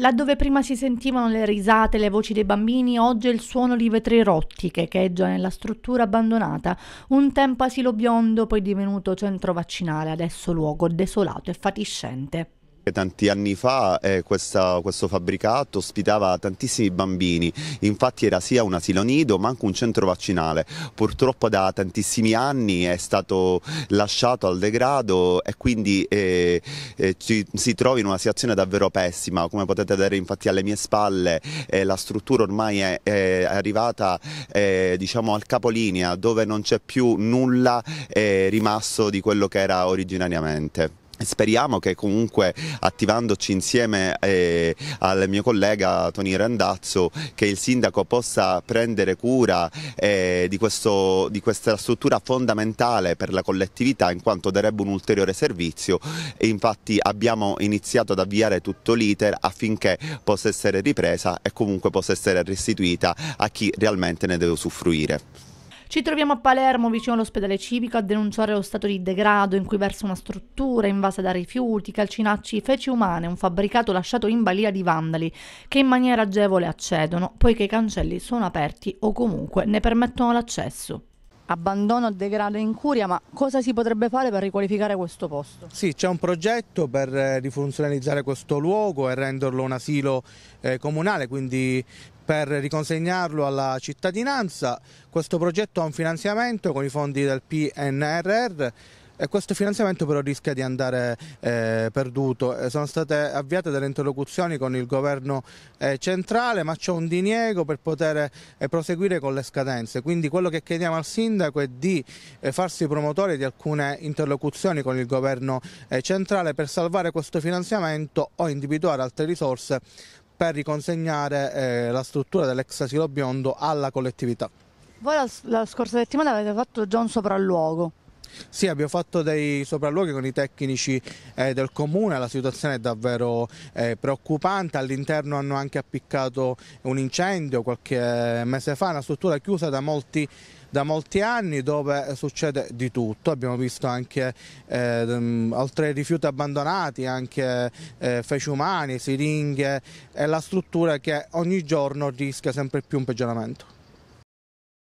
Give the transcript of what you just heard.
Laddove prima si sentivano le risate e le voci dei bambini, oggi è il suono di vetri rotti che echeggia nella struttura abbandonata. Un tempo asilo biondo, poi divenuto centro vaccinale, adesso luogo desolato e fatiscente. Tanti anni fa eh, questa, questo fabbricato ospitava tantissimi bambini, infatti era sia un asilo nido ma anche un centro vaccinale. Purtroppo da tantissimi anni è stato lasciato al degrado e quindi eh, eh, ci, si trova in una situazione davvero pessima. Come potete vedere infatti alle mie spalle eh, la struttura ormai è, è arrivata eh, diciamo al capolinea dove non c'è più nulla eh, rimasto di quello che era originariamente. Speriamo che comunque attivandoci insieme eh, al mio collega Tony Randazzo che il sindaco possa prendere cura eh, di, questo, di, questa struttura fondamentale per la collettività in quanto darebbe un ulteriore servizio e infatti abbiamo iniziato ad avviare tutto l'iter affinché possa essere ripresa e comunque possa essere restituita a chi realmente ne deve usufruire. Ci troviamo a Palermo, vicino all'ospedale civico, a denunciare lo stato di degrado in cui versa una struttura invasa da rifiuti, calcinacci, feci umane, un fabbricato lasciato in balia di vandali che in maniera agevole accedono, poiché i cancelli sono aperti o comunque ne permettono l'accesso abbandono, degrado e incuria, ma cosa si potrebbe fare per riqualificare questo posto? Sì, c'è un progetto per eh, rifunzionalizzare questo luogo e renderlo un asilo eh, comunale, quindi per riconsegnarlo alla cittadinanza. Questo progetto ha un finanziamento con i fondi del PNRR e questo finanziamento però rischia di andare eh, perduto. Eh, sono state avviate delle interlocuzioni con il governo eh, centrale ma c'è un diniego per poter eh, proseguire con le scadenze, quindi quello che chiediamo al sindaco è di eh, farsi promotore di alcune interlocuzioni con il governo centrale per salvare questo finanziamento o individuare altre risorse per riconsegnare la struttura dell'ex asilo biondo alla collettività. Voi la, la scorsa settimana avete fatto già un sopralluogo. Sì, abbiamo fatto dei sopralluoghi con i tecnici eh, del comune, la situazione è davvero eh, preoccupante, all'interno hanno anche appiccato un incendio qualche mese fa, una struttura chiusa da molti da molti anni dove succede di tutto, abbiamo visto anche eh, oltre ai rifiuti abbandonati, anche eh, feci umani, siringhe. E la struttura che ogni giorno rischia sempre più un peggioramento.